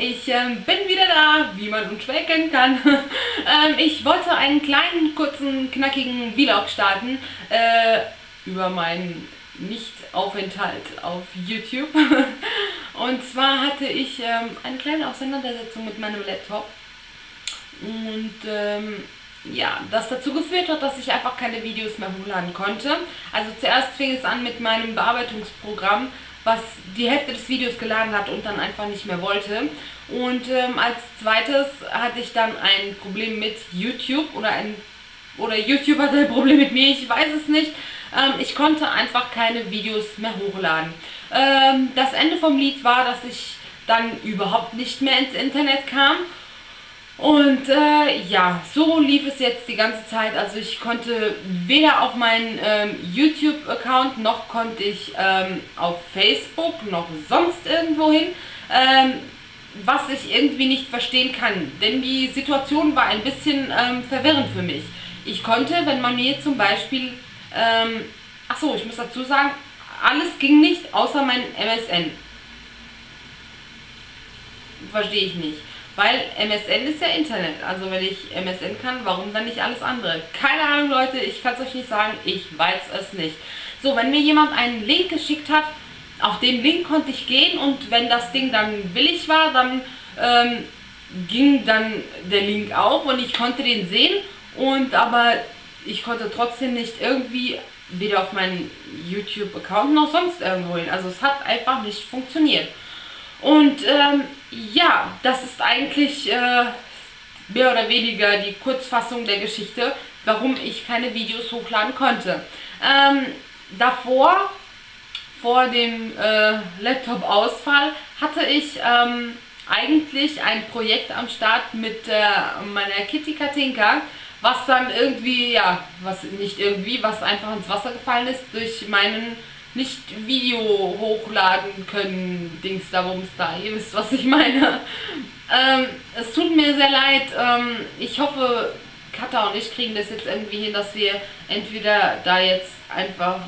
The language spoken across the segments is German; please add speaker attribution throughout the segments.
Speaker 1: ich ähm, bin wieder da, wie man unschwer erkennen kann. ähm, ich wollte einen kleinen, kurzen, knackigen Vlog starten äh, über meinen Nicht-Aufenthalt auf YouTube. und zwar hatte ich ähm, eine kleine Auseinandersetzung mit meinem Laptop. Und ähm, ja, das dazu geführt hat, dass ich einfach keine Videos mehr hochladen konnte. Also zuerst fing es an mit meinem Bearbeitungsprogramm, was die Hälfte des Videos geladen hat und dann einfach nicht mehr wollte. Und ähm, als zweites hatte ich dann ein Problem mit YouTube oder ein oder YouTube hatte ein Problem mit mir, ich weiß es nicht. Ähm, ich konnte einfach keine Videos mehr hochladen. Ähm, das Ende vom Lied war, dass ich dann überhaupt nicht mehr ins Internet kam und äh, ja, so lief es jetzt die ganze Zeit. Also ich konnte weder auf meinen ähm, YouTube-Account noch konnte ich ähm, auf Facebook noch sonst irgendwo hin, ähm, was ich irgendwie nicht verstehen kann. Denn die Situation war ein bisschen ähm, verwirrend für mich. Ich konnte, wenn man mir zum Beispiel, ähm, ach so, ich muss dazu sagen, alles ging nicht außer mein MSN. Verstehe ich nicht. Weil MSN ist ja Internet. Also wenn ich MSN kann, warum dann nicht alles andere? Keine Ahnung, Leute, ich kann es euch nicht sagen. Ich weiß es nicht. So, wenn mir jemand einen Link geschickt hat, auf den Link konnte ich gehen und wenn das Ding dann willig war, dann ähm, ging dann der Link auf und ich konnte den sehen und aber ich konnte trotzdem nicht irgendwie weder auf meinen YouTube-Account noch sonst irgendwo hin. Also es hat einfach nicht funktioniert. Und ähm, ja, das ist eigentlich äh, mehr oder weniger die Kurzfassung der Geschichte, warum ich keine Videos hochladen konnte. Ähm, davor, vor dem äh, Laptop-Ausfall, hatte ich ähm, eigentlich ein Projekt am Start mit äh, meiner Kitty Katinka, was dann irgendwie, ja, was nicht irgendwie, was einfach ins Wasser gefallen ist durch meinen nicht Video hochladen können, Dings da, Bums da. Ihr wisst, was ich meine. Ähm, es tut mir sehr leid. Ähm, ich hoffe, Katha und ich kriegen das jetzt irgendwie hin, dass wir entweder da jetzt einfach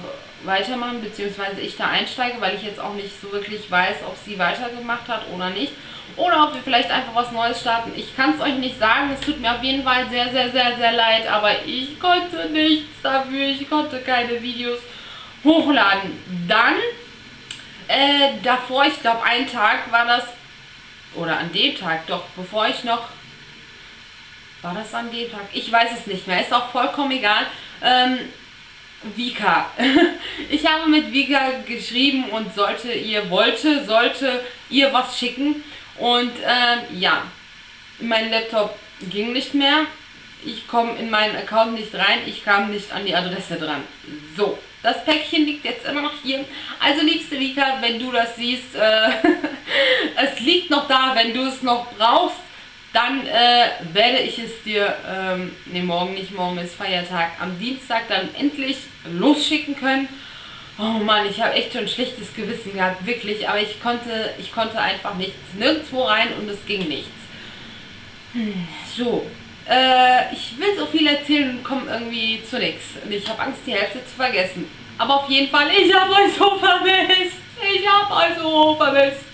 Speaker 1: weitermachen, beziehungsweise ich da einsteige, weil ich jetzt auch nicht so wirklich weiß, ob sie weitergemacht hat oder nicht. Oder ob wir vielleicht einfach was Neues starten. Ich kann es euch nicht sagen. Es tut mir auf jeden Fall sehr, sehr, sehr, sehr leid. Aber ich konnte nichts dafür. Ich konnte keine Videos hochladen. Dann, äh, davor, ich glaube, einen Tag war das, oder an dem Tag, doch, bevor ich noch, war das an dem Tag? Ich weiß es nicht mehr, ist auch vollkommen egal. Ähm, Vika. ich habe mit Vika geschrieben und sollte ihr, wollte, sollte ihr was schicken. Und äh, ja, mein Laptop ging nicht mehr. Ich komme in meinen Account nicht rein. Ich kam nicht an die Adresse dran. So. Das Päckchen liegt jetzt immer noch hier. Also liebste Vika, wenn du das siehst, äh, es liegt noch da, wenn du es noch brauchst, dann äh, werde ich es dir, ähm, ne morgen nicht, morgen ist Feiertag, am Dienstag dann endlich losschicken können. Oh Mann, ich habe echt schon ein schlechtes Gewissen gehabt, wirklich, aber ich konnte, ich konnte einfach nichts, nirgendwo rein und es ging nichts. Hm, so, äh, ich will so viel erzählen und komme irgendwie zu nichts. Und ich habe Angst, die Hälfte zu vergessen. Aber auf jeden Fall, ich habe euch so vermisst. Ich habe euch so vermisst.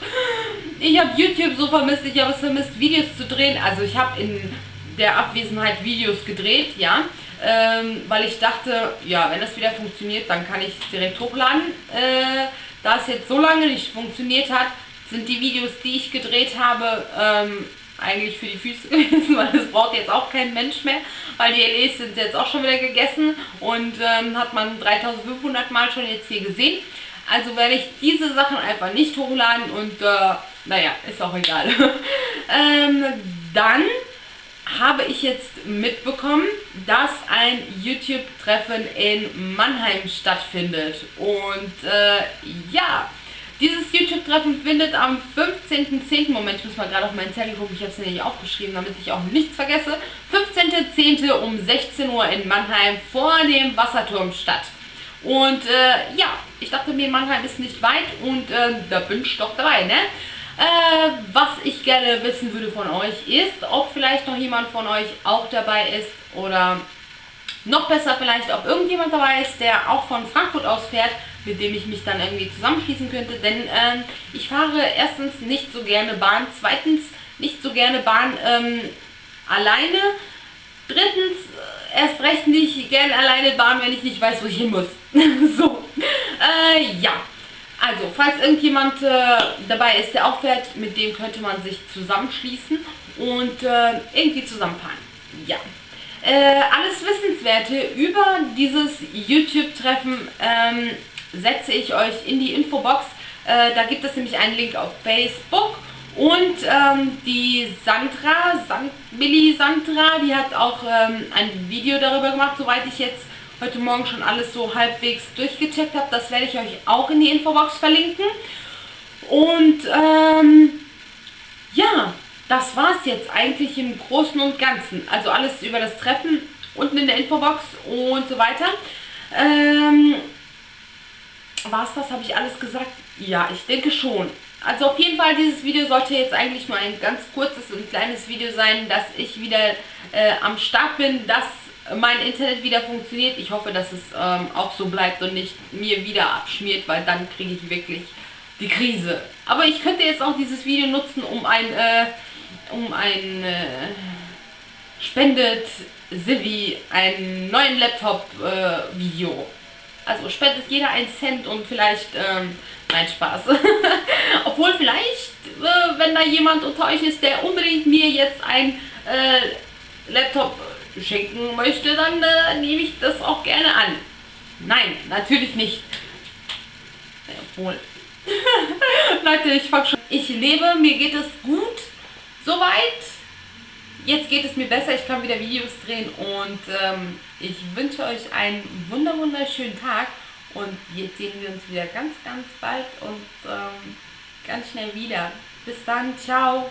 Speaker 1: Ich habe YouTube so vermisst. Ich habe es vermisst, Videos zu drehen. Also ich habe in der Abwesenheit Videos gedreht, ja. Ähm, weil ich dachte, ja, wenn das wieder funktioniert, dann kann ich es direkt hochladen. Äh, da es jetzt so lange nicht funktioniert hat, sind die Videos, die ich gedreht habe, ähm, eigentlich für die Füße gewesen, weil das braucht jetzt auch kein Mensch mehr, weil die LEs sind jetzt auch schon wieder gegessen und ähm, hat man 3500 Mal schon jetzt hier gesehen. Also werde ich diese Sachen einfach nicht hochladen und äh, naja, ist auch egal. ähm, dann habe ich jetzt mitbekommen, dass ein YouTube-Treffen in Mannheim stattfindet. Und äh, ja, dieses YouTube-Treffen findet am 15.10. Moment, ich muss mal gerade auf meinen Zettel gucken, ich habe es nämlich aufgeschrieben, damit ich auch nichts vergesse. 15.10. um 16 Uhr in Mannheim vor dem Wasserturm statt. Und äh, ja, ich dachte mir, Mannheim ist nicht weit und äh, da bin ich doch dabei, ne? Äh, was ich gerne wissen würde von euch ist, ob vielleicht noch jemand von euch auch dabei ist oder noch besser vielleicht, ob irgendjemand dabei ist, der auch von Frankfurt aus fährt, mit dem ich mich dann irgendwie zusammenschließen könnte. Denn ähm, ich fahre erstens nicht so gerne Bahn, zweitens nicht so gerne Bahn ähm, alleine, drittens äh, erst recht nicht gerne alleine Bahn, wenn ich nicht weiß, wo ich hin muss. so, äh, ja. Also, falls irgendjemand äh, dabei ist, der auch fährt, mit dem könnte man sich zusammenschließen und äh, irgendwie zusammenfahren. Ja. Äh, alles Wissenswerte über dieses YouTube-Treffen ähm, setze ich euch in die Infobox. Äh, da gibt es nämlich einen Link auf Facebook. Und ähm, die Sandra, San Billy Sandra, die hat auch ähm, ein Video darüber gemacht, soweit ich jetzt heute Morgen schon alles so halbwegs durchgecheckt habe. Das werde ich euch auch in die Infobox verlinken. Und ähm, ja, das war es jetzt eigentlich im Großen und Ganzen. Also alles über das Treffen unten in der Infobox und so weiter. Ähm, war es das? Habe ich alles gesagt? Ja, ich denke schon. Also auf jeden Fall, dieses Video sollte jetzt eigentlich nur ein ganz kurzes und kleines Video sein, dass ich wieder äh, am Start bin, dass mein Internet wieder funktioniert. Ich hoffe, dass es ähm, auch so bleibt und nicht mir wieder abschmiert, weil dann kriege ich wirklich die Krise. Aber ich könnte jetzt auch dieses Video nutzen, um ein, äh, um ein äh, spendet Sivi einen neuen Laptop-Video. Also spendet jeder einen Cent und vielleicht ähm, Nein, Spaß. Obwohl vielleicht, äh, wenn da jemand unter euch ist, der unbedingt mir jetzt ein äh, Laptop schenken möchte, dann äh, nehme ich das auch gerne an. Nein, natürlich nicht. Obwohl. Leute, ich fange schon. Ich lebe, mir geht es gut. Soweit. Jetzt geht es mir besser, ich kann wieder Videos drehen und ähm, ich wünsche euch einen wunderschönen Tag. Und jetzt sehen wir uns wieder ganz, ganz bald und ähm, ganz schnell wieder. Bis dann, ciao.